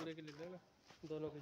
पूरे के ले लेगा दोनों के